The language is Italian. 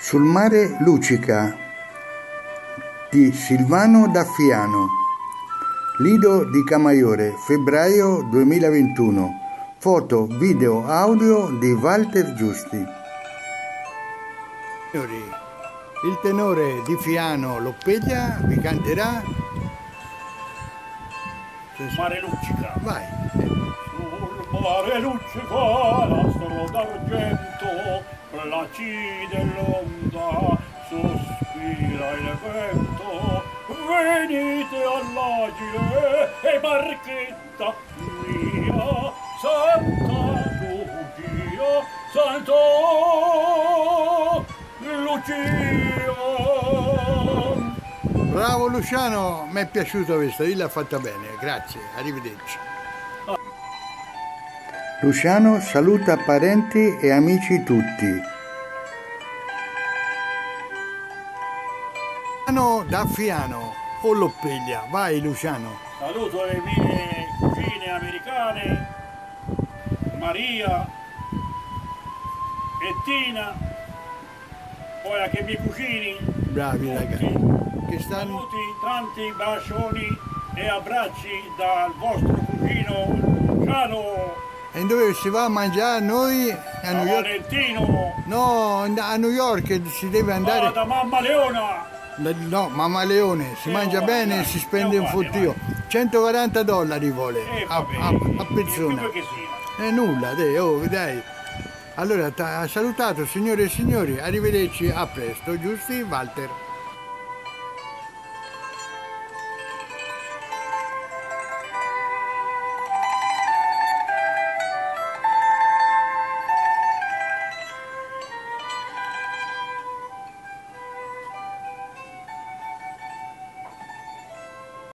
Sul mare luccica di Silvano Daffiano. Lido di Camaiore, febbraio 2021. Foto, video, audio di Walter Giusti. Signori, il tenore di Fiano Loppeglia vi canterà Mare luccica. Vai. Sul mare luccica l'astro d'argento, placide l'onda, sospira il vento. Venite all'agile e barchetta mia, Santa Lucia, Santa Lucia. Bravo Luciano, mi è piaciuto questo, io l'ha fatta bene, grazie, arrivederci. Luciano saluta parenti e amici tutti. Luciano da Fiano o Loppeglia, vai Luciano. Saluto le mie cugine americane, Maria e Tina, poi anche i miei cugini. Bravi ragazzi. Che stanno... Saluti, tanti bacioni e abbracci dal vostro cugino Luciano E dove si va a mangiare noi? A New York? Valentino, No, a New York si deve ah, andare... da mamma Leona. No, mamma Leone, si Eh, mangia uguale, bene e dai, si spende è un fottio. 140 dollari vuole, Eh, a, a, a sia. E nulla, dai, oh, dai. Allora, ha salutato signore e signori, arrivederci, a presto, giusti, Walter.